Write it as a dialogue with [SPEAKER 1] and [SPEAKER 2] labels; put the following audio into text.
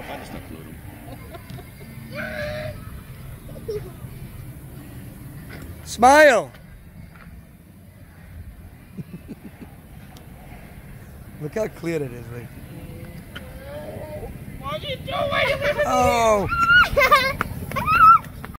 [SPEAKER 1] Não, pode estar claro.
[SPEAKER 2] Smile. Look how clear it is, Lee.
[SPEAKER 3] What are you doing?
[SPEAKER 2] Oh.